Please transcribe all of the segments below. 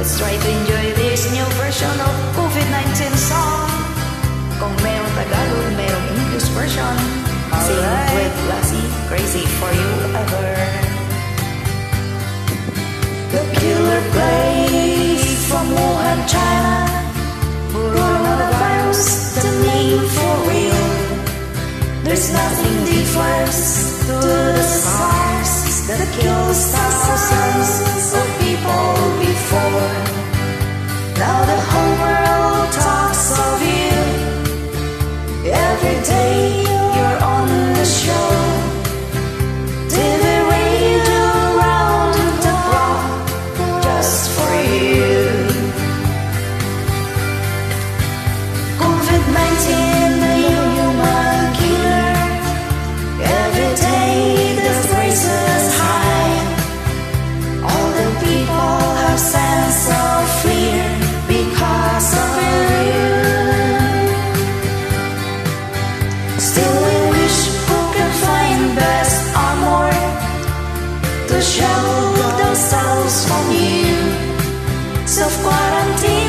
Let's try to enjoy this new version of COVID-19 song. Kung merong Tagalog, merong English version. All Sing right. with Lacey, crazy for you ever. The killer plague from Wuhan, China. Coronavirus, the name for real. There's nothing different to the SARS that kills us. from you. Self quarantine.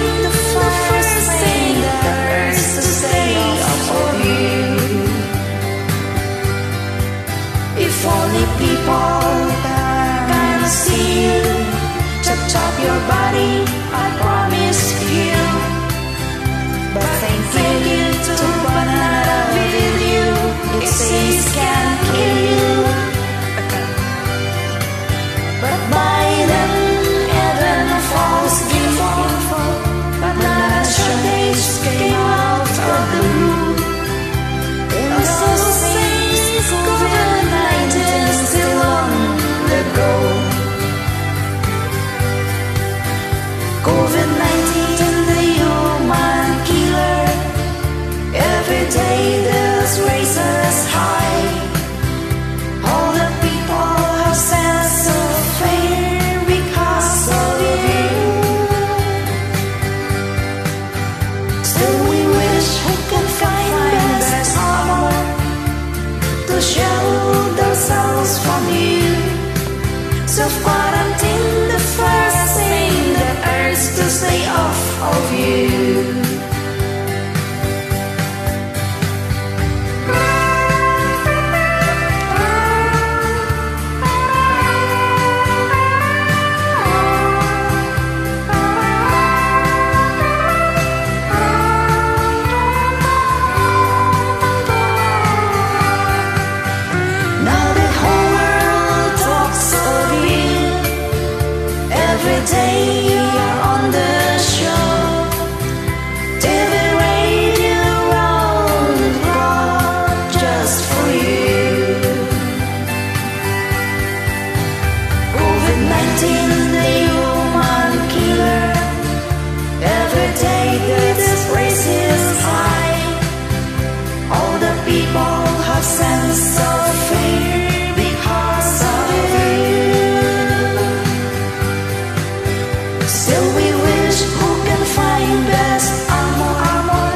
Still we wish who can find us. Amor, amor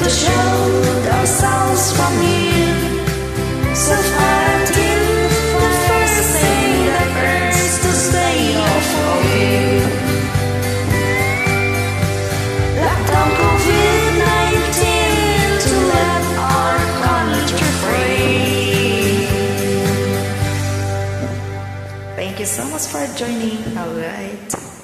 To shield ourselves from you So far until the first thing That burns to stay or for you Let down COVID-19 To let our country free. Thank you so much for joining. All right.